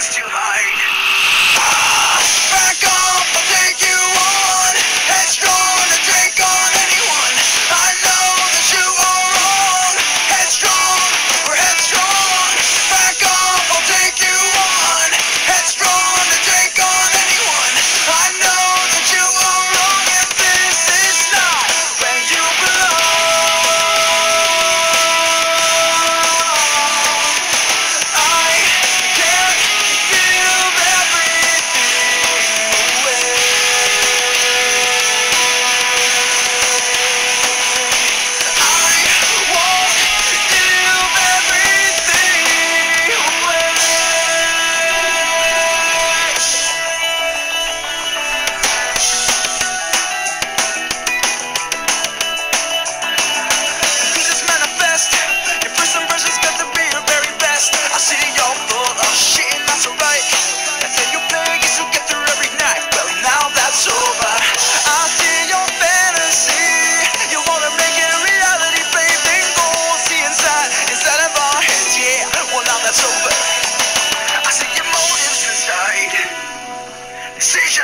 decisions to hide.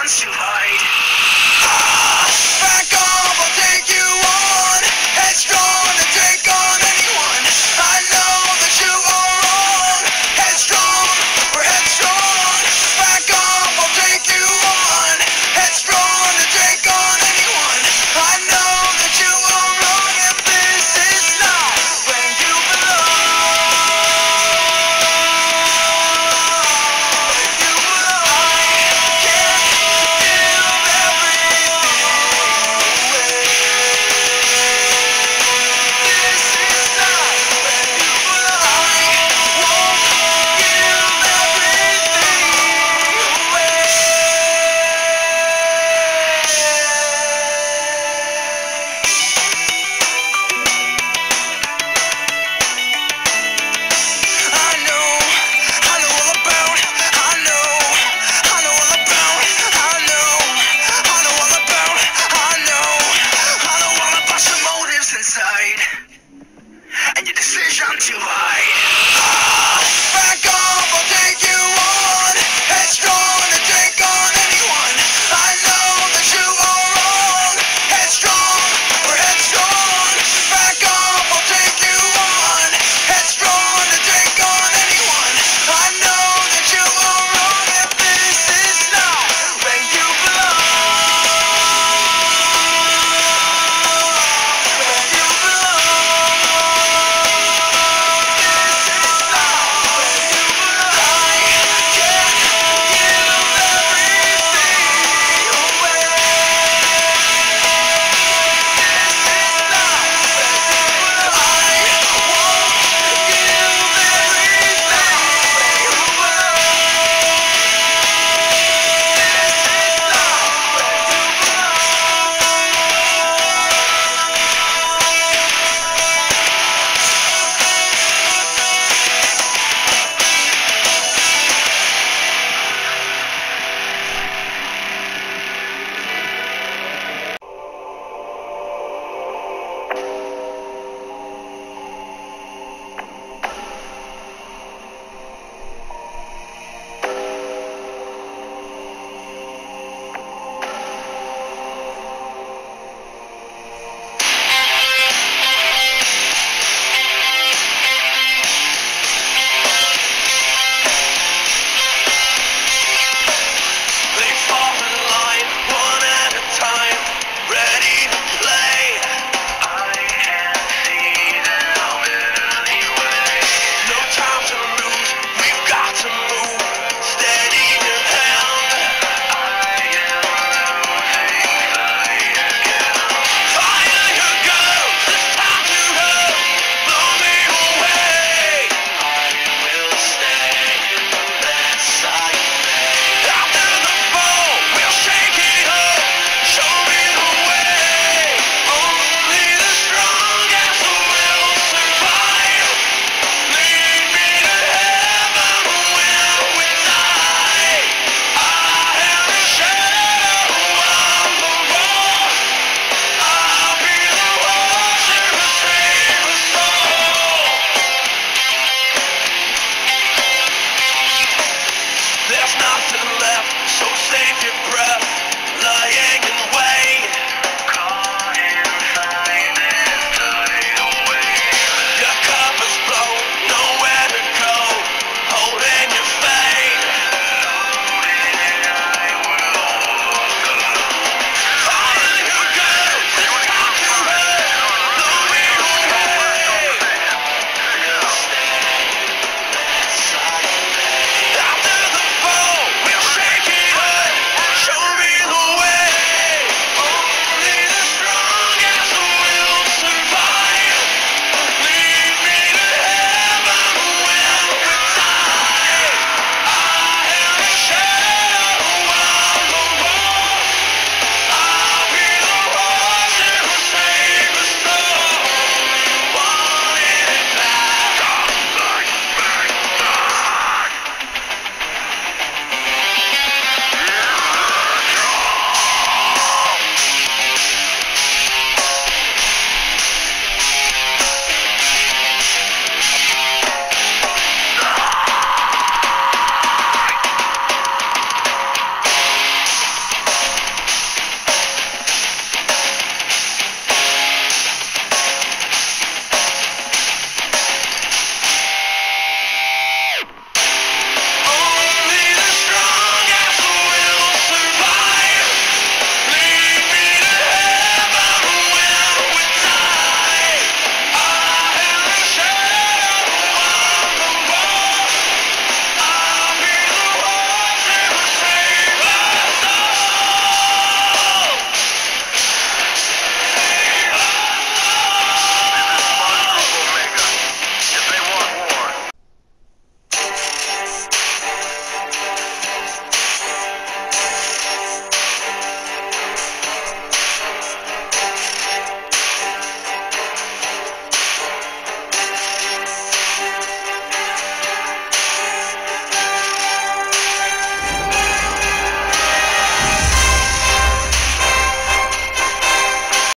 Revolution